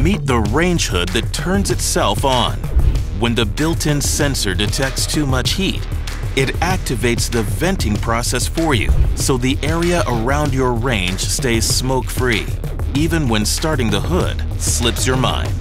Meet the range hood that turns itself on. When the built-in sensor detects too much heat, it activates the venting process for you, so the area around your range stays smoke-free, even when starting the hood slips your mind.